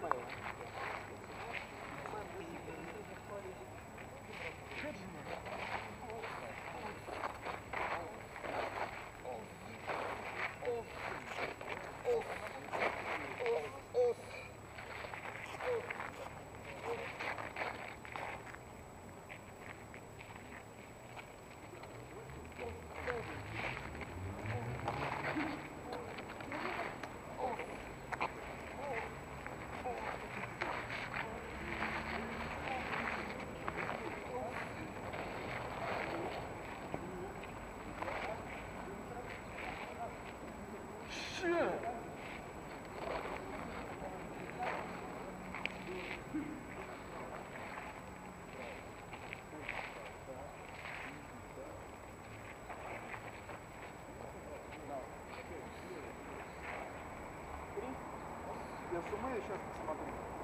cámara. Резюме, сейчас посмотрю.